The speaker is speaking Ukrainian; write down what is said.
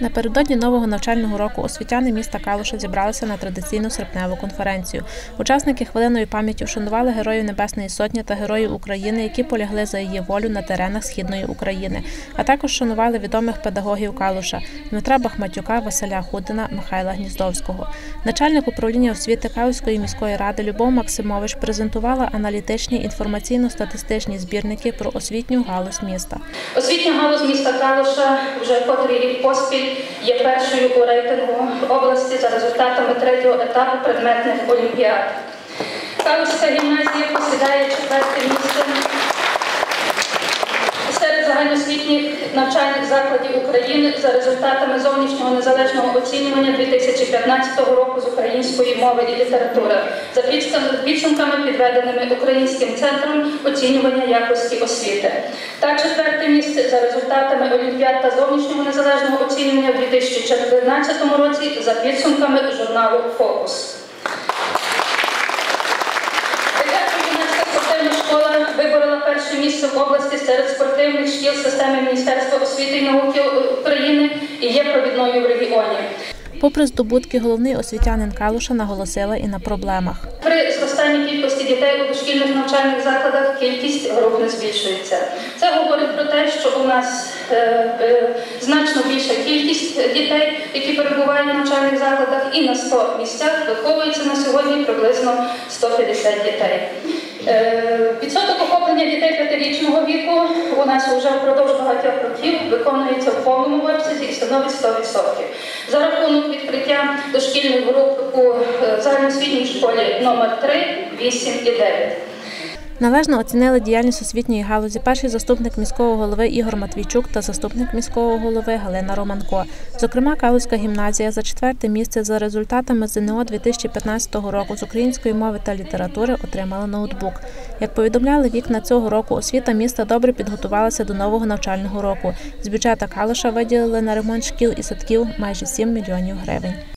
Напередодні нового навчального року освітяни міста Калуша зібралися на традиційну серпневу конференцію. Учасники хвилиною пам'яті вшанували героїв Небесної Сотні та героїв України, які полягли за її волю на теренах східної України, а також шанували відомих педагогів Калуша Дмитра Бахматюка, Василя Худина, Михайла Гніздовського. Начальник управління освіти Калуської міської ради Любов Максимович презентувала аналітичні інформаційно-статистичні збірники про освітню галузь міста. Освітня галузь міста Калуша вже котрий рік поспіль є першою у рейтингу області за результатами третього етапу предметних олімпіад. Калуська гімназія посідає четверте місце загальноосвітніх навчальних закладів України за результатами зовнішнього незалежного оцінювання 2015 року з української мови і літератури за підсумками, підведеними Українським центром оцінювання якості освіти. Та четверте місце за результатами Олімпіад та зовнішнього незалежного оцінювання у 2014 році за підсумками журналу Фокус. В області серед спортивних шкіл системи Міністерства освіти і науки України і є провідною в регіоні. Попри здобутки, головний освітянин Калуша наголосила і на проблемах. При зростанні кількості дітей у дошкільних навчальних закладах кількість груп не збільшується. Це говорить про те, що у нас е, е, значно більша кількість дітей, які перебувають в навчальних закладах, і на 100 місцях виховується на сьогодні приблизно 150 дітей. Е, Відсоток охоплення дітей п'ятирічного віку у нас вже впродовж багатьох років виконується в повному обсязі і становить 100%. За рахунок відкриття дошкільних груп у е, загальноосвітній школі номер 3, 8 і 9. Належно оцінили діяльність освітньої галузі перший заступник міського голови Ігор Матвійчук та заступник міського голови Галина Романко. Зокрема, Калузька гімназія за четверте місце за результатами ЗНО 2015 року з української мови та літератури отримала ноутбук. Як повідомляли вікна цього року, освіта міста добре підготувалася до нового навчального року. З бюджета Калуша виділили на ремонт шкіл і садків майже 7 мільйонів гривень.